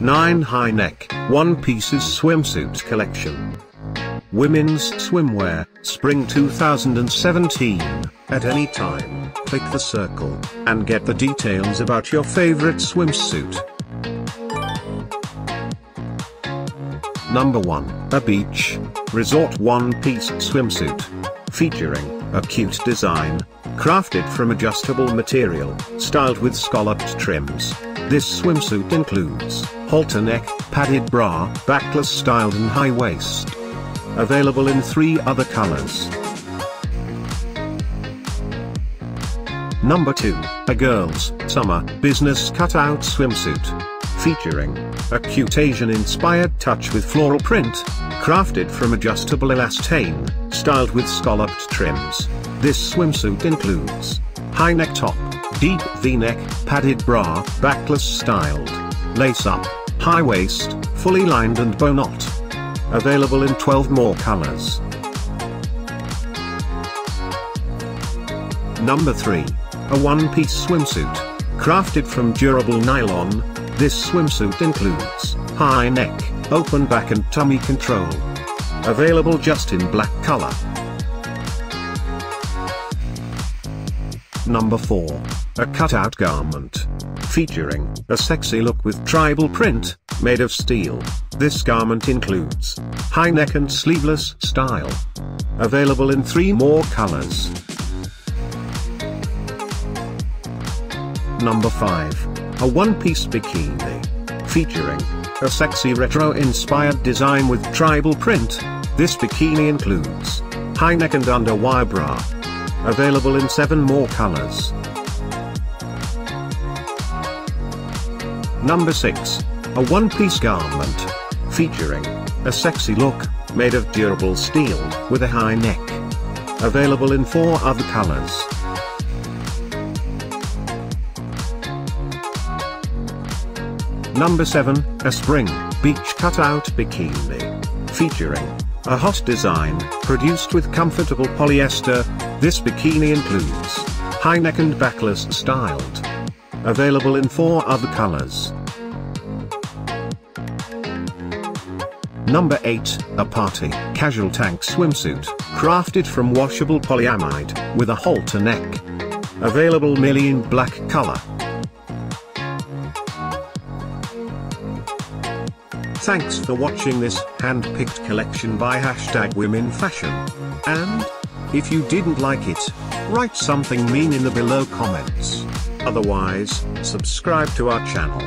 9 High Neck, One Pieces Swimsuit Collection. Women's Swimwear, Spring 2017. At any time, click the circle, and get the details about your favorite swimsuit. Number 1, a beach, resort one-piece swimsuit. Featuring, a cute design, crafted from adjustable material, styled with scalloped trims. This swimsuit includes, halter neck, padded bra, backless styled and high waist. Available in three other colors. Number 2, a girl's, summer, business cutout swimsuit featuring a cute Asian-inspired touch with floral print, crafted from adjustable elastane, styled with scalloped trims. This swimsuit includes high neck top, deep V-neck, padded bra, backless styled, lace-up, high waist, fully lined and bow knot. Available in 12 more colors. Number 3. A one-piece swimsuit. Crafted from durable nylon, this swimsuit includes high neck, open back and tummy control. Available just in black color. Number 4. A cutout garment. Featuring a sexy look with tribal print, made of steel. This garment includes high neck and sleeveless style. Available in three more colors. Number 5 a one-piece bikini. Featuring a sexy retro-inspired design with tribal print, this bikini includes high neck and underwire bra. Available in 7 more colors. Number 6. A one-piece garment. Featuring a sexy look, made of durable steel, with a high neck. Available in 4 other colors. Number 7, a spring, beach cutout bikini. Featuring a hot design, produced with comfortable polyester, this bikini includes high neck and backless styled. Available in 4 other colors. Number 8, a party, casual tank swimsuit, crafted from washable polyamide, with a halter neck. Available merely in black color. Thanks for watching this hand-picked collection by hashtag women fashion. And, if you didn't like it, write something mean in the below comments. Otherwise, subscribe to our channel.